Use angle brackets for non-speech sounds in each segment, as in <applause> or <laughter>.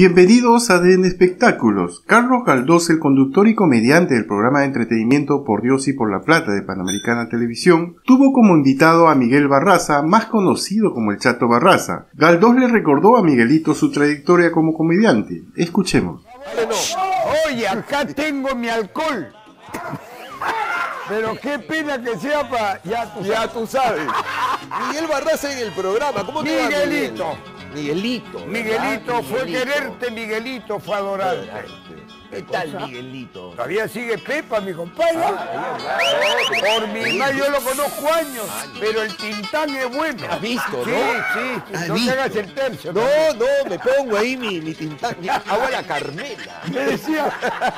Bienvenidos a DN Espectáculos. Carlos Galdós, el conductor y comediante del programa de entretenimiento Por Dios y por la Plata de Panamericana Televisión, tuvo como invitado a Miguel Barraza, más conocido como el Chato Barraza. Galdós le recordó a Miguelito su trayectoria como comediante. Escuchemos. Oye, acá tengo mi alcohol. Pero qué pena que sea para... Ya tú Ya tú sabes. Miguel Barraza en el programa. ¿Cómo te va, Miguel? Miguelito. Miguelito. Fue Miguelito. quererte, Miguelito fue adorarte. ¿Qué tal, Miguelito? Todavía sigue Pepa, mi compadre. Por mi madre, yo lo conozco años, pero el Tintán es bueno. ¿Has visto, no? Sí, sí, sí. ¿Has No te hagas el tercio. No, no, me pongo ahí mi, mi tintán. mi- Hago la Carmela. Me decía,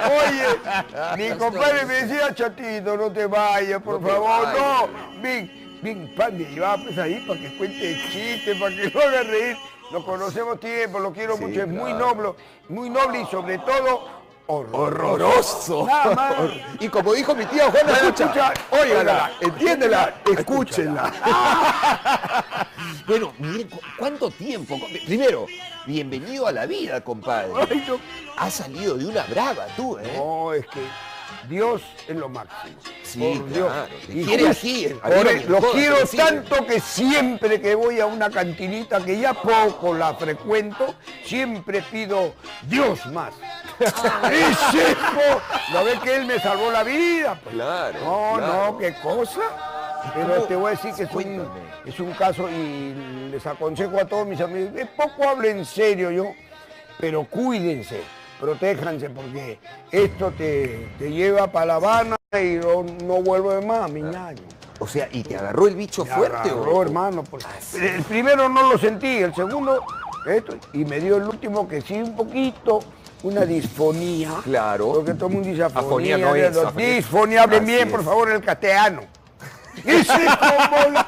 oye, <laughs> mi compadre me decía, chatito, no te vayas, por No favor, vayas. no. Ven, ven, pan, me llevaba pues ahí para que cuente chistes, para que lo haga reír. Nos conocemos tiempo, lo quiero Sí, mucho, es muy noble, muy noble y sobre todo horroroso. Horroroso. Nada más. Y como dijo mi tía Juana, escucha, escucha, óigala, entiéndela, escúchenla. <laughs> bueno, ¿cu- ¿cuánto tiempo? Primero, bienvenido a la vida, compadre. Ay, no. Has salido de una brava tú, ¿eh? No, es que Dios es lo máximo. Sí, por Dios. claro. Y quiere por lo quiero tanto que siempre que voy a una cantinita que ya poco la frecuento, siempre pido Dios más. <laughs> y siempre, ¿no ves que él me salvó la vida? Pues, Claro, No, claro. no, qué cosa. Pero te voy a decir que es un, Cuéntame. es un caso y les aconsejo a todos mis amigos, es poco hablo en serio yo, pero cuídense, protéjanse porque esto te, te lleva para La Habana y no, no vuelve más, mi ñaño. O sea, ¿y te agarró el bicho Me fuerte agarró, o hermano. pues. Ah. El primero no lo sentí, el segundo, esto, y me dio el último que sí un poquito, una disfonía. Claro. Porque todo el mundo dice Afonía afonía. no es, los afonía. Disfonía, hablen bien, es. por favor, el castellano. Como la-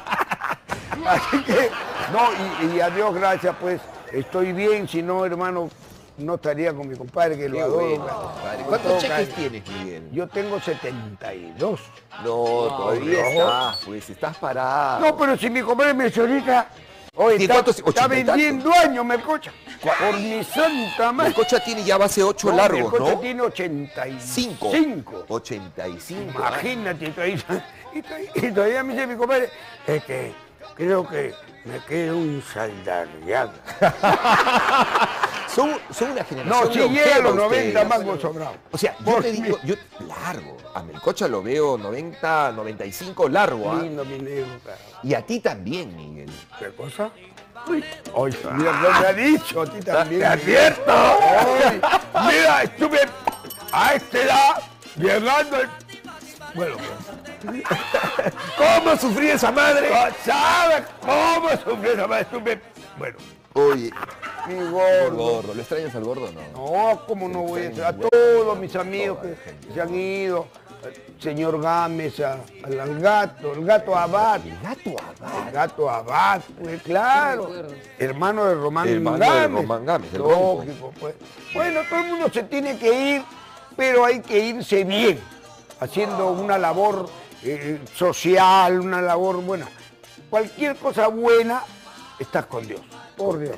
<laughs> Así que, no, y, y a Dios gracias, pues, estoy bien, si no, hermano, no estaría con mi compadre, que lo adoro. bueno, ¿Cuántos cheques tienes, Miguel? Yo tengo 72. No, todavía no. estás, pues estás parado. No, pero si mi compadre me dice ahorita, oye, ¿Y está, cuántos? está vendiendo años, Melcocha. Por mi santa madre. cocha tiene ya base 8 No, largos, Melcocha ¿no? tiene 85. 5. 85. Imagínate, y todavía, y todavía- me dice mi compadre, es que creo que me queda un saldarriaga. <laughs> Son, son una generación No, si llega a los ustedes. 90 mangos sobrados. O sea, yo te digo, yo largo. A Melcocha lo veo 90, 95 largo, ¿ah? Lindo, mi negro. Y a ti también, Miguel. ¿Qué cosa? Uy, mira, no me ha dicho a ti también. ¡Te advierto! Mira, estuve a esta edad llegando al... Bueno, <laughs> ¿Cómo sufrí esa madre? ¿sabes cómo sufrí esa madre? Estuve... Bueno, Oye, mi gordo. gordo, ¿lo extrañas al gordo o no? No, cómo no voy a decir. A todos mis amigos que se han ido, al señor Gámez, a- al, al gato, el gato Abad. El gato Abad. El gato Abad, pues claro. Hermano de Román Hermano de Gámez. Román Gámez, el. Lógico, pues. Bueno, todo el mundo se tiene que ir, pero hay que irse bien, haciendo una labor eh, social, una labor buena. Cualquier cosa buena, estás con Dios, por Dios.